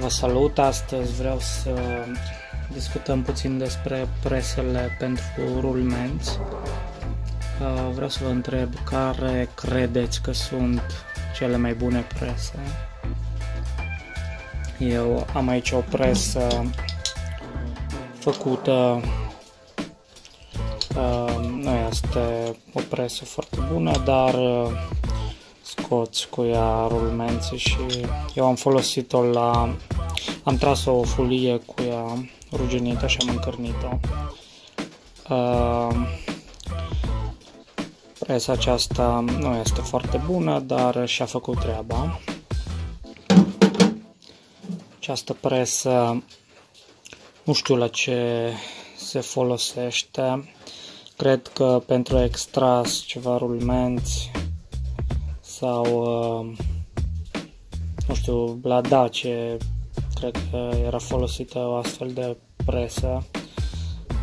Vă salut! Astăzi vreau să discutăm puțin despre presele pentru rulmenți. Uh, vreau să vă întreb care credeți că sunt cele mai bune prese. Eu am aici o presă făcută uh, nu este o presă foarte bună, dar uh, scoți cu ea rulmenții și eu am folosit-o la... am tras o folie cu ea ruginită și am încărnit-o. Uh, presa aceasta nu este foarte bună, dar și-a făcut treaba. Această presă nu știu la ce se folosește. Cred că pentru a extras ceva rulmenți sau uh, nu știu, la Dace cred că era folosită o astfel de presă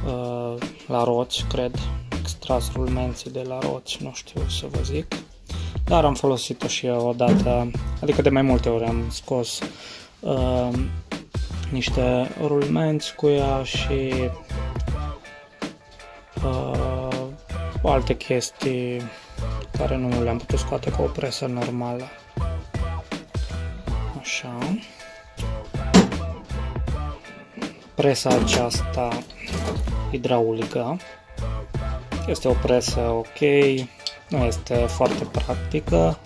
uh, la roți, cred, extras rulmenții de la roți, nu știu să vă zic. Dar am folosit-o și eu odată, adică de mai multe ori am scos uh, niște rulmenți cu ea și uh, alte chestii care nu le-am putut scoate cu o presă normală. Așa. Presa aceasta hidraulică este o presă ok, nu este foarte practică,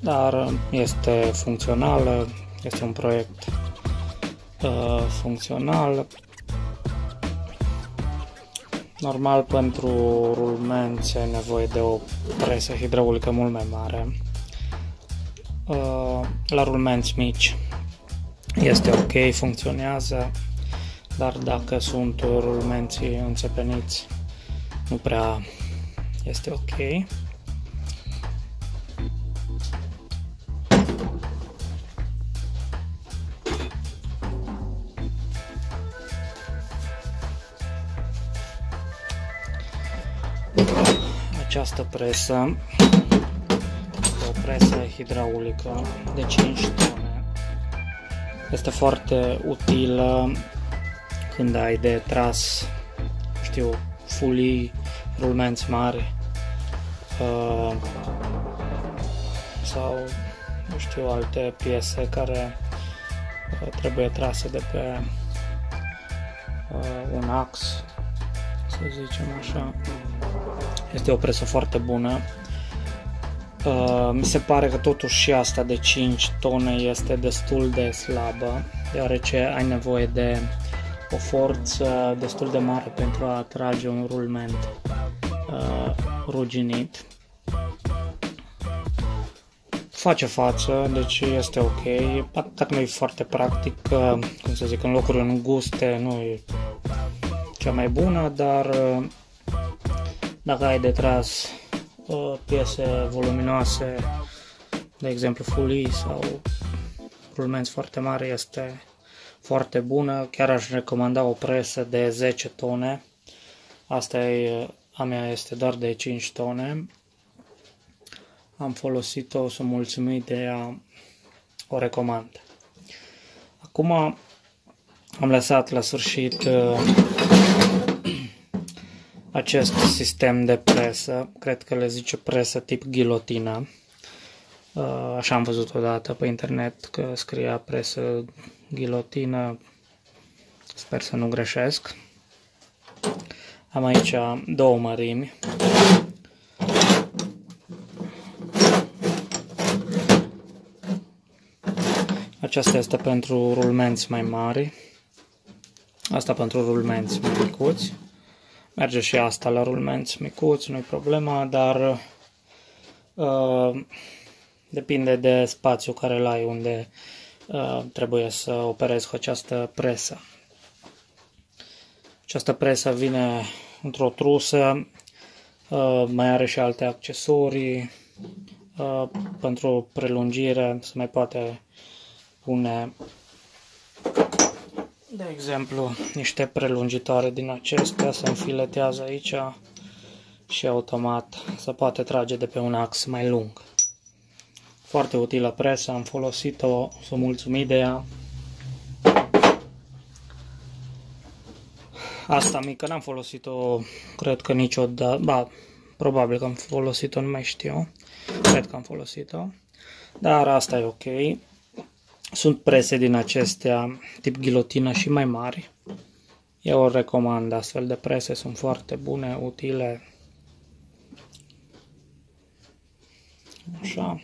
dar este funcțională, este un proiect uh, funcțional Normal, pentru rulmenți ai nevoie de o presă hidraulică mult mai mare. Uh, la rulmenți mici este ok, funcționează, dar dacă sunt rulmenții înțepeniți, nu prea este ok. Această presă, o presă hidraulică de 5 tone. Este foarte utilă când ai de tras, știu, fulii, rulmenți mari uh, sau, nu știu, alte piese care uh, trebuie trase de pe uh, un ax, să zicem așa. Este o presă foarte bună. Uh, mi se pare că totuși și asta de 5 tone este destul de slabă, deoarece ai nevoie de o forță destul de mare pentru a atrage un rulment uh, ruginit. Face față, deci este ok. Dacă nu e foarte practic, uh, cum să zic, în locuri înguste nu e cea mai bună, dar uh, dacă ai de tras uh, piese voluminoase, de exemplu fulii sau rulmenți foarte mari, este foarte bună. Chiar aș recomanda o presă de 10 tone. Asta e, a mea este doar de 5 tone. Am folosit-o, sunt mulțumit de ea, o recomand. Acum am lăsat la sfârșit uh, acest sistem de presă, cred că le zice presă tip ghilotină. Uh, așa am văzut odată pe internet că scria presă ghilotină, sper să nu greșesc. Am aici două mărimi. Aceasta este pentru rulmenți mai mari. Asta pentru rulmenți mai micuți. Merge și asta la rulmenți micuți, nu-i problema, dar uh, depinde de spațiu care îl ai unde uh, trebuie să operezi cu această presă. Această presă vine într-o trusă, uh, mai are și alte accesorii, uh, pentru prelungire se mai poate pune de exemplu, niște prelungitoare din acestea se înfiletează aici și automat se poate trage de pe un ax mai lung. Foarte utilă presa, am folosit-o, sunt mulțumit de ea. Asta mică n-am folosit-o, cred că niciodată, ba, probabil că am folosit-o, nu mai știu, cred că am folosit-o, dar asta e ok. Sunt prese din acestea tip ghilotină și mai mari. Eu o recomand, astfel de prese sunt foarte bune, utile. Așa.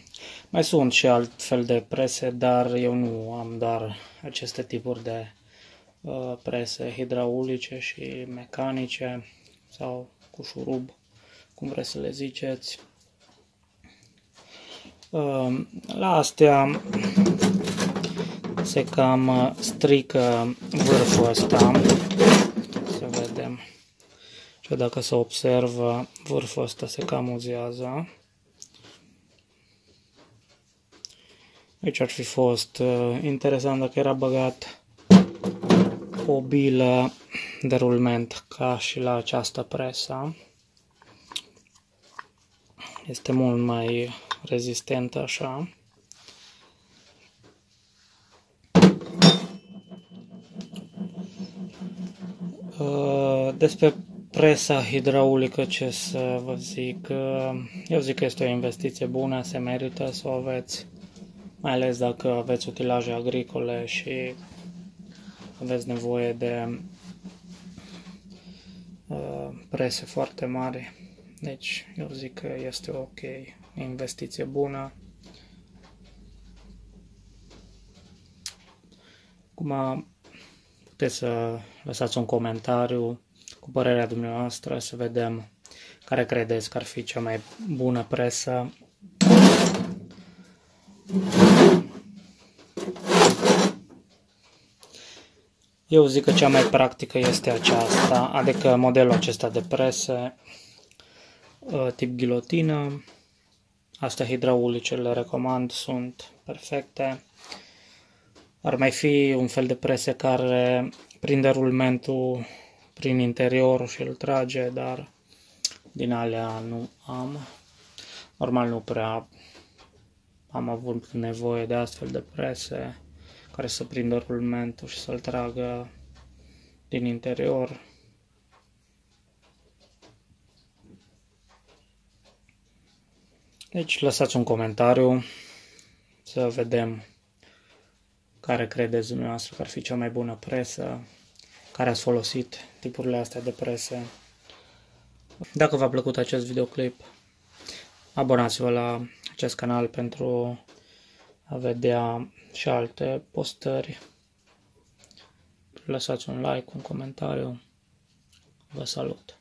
Mai sunt și alt fel de prese, dar eu nu am doar aceste tipuri de uh, prese hidraulice și mecanice sau cu șurub, cum vreți să le ziceți. Uh, la astea se cam strică vârful ăsta. Să vedem. Și dacă se observă, vârful ăsta se cam uzează. Aici ar fi fost uh, interesant dacă era băgat o bilă de rulment ca și la această presă. Este mult mai rezistentă așa. Despre presa hidraulică ce să vă zic, uh, eu zic că este o investiție bună, se merită să o aveți mai ales dacă aveți utilaje agricole și aveți nevoie de uh, prese foarte mari. Deci eu zic că este ok, investiție bună. Acum puteți să lăsați un comentariu cu părerea dumneavoastră, să vedem care credeți că ar fi cea mai bună presă eu zic că cea mai practică este aceasta, adică modelul acesta de prese uh, tip ghilotină. Astea hidraulice le recomand, sunt perfecte. Ar mai fi un fel de prese care prinde rulmentul prin interior și îl trage, dar din alea nu am. Normal nu prea am avut nevoie de astfel de prese care să prindă rulmentul și să-l tragă din interior. Deci lăsați un comentariu să vedem care credeți dumneavoastră că ar fi cea mai bună presă, care ați folosit tipurile astea de prese. Dacă v-a plăcut acest videoclip, abonați-vă la acest canal pentru a vedea și alte postări. Lăsați un like, un comentariu. Vă salut!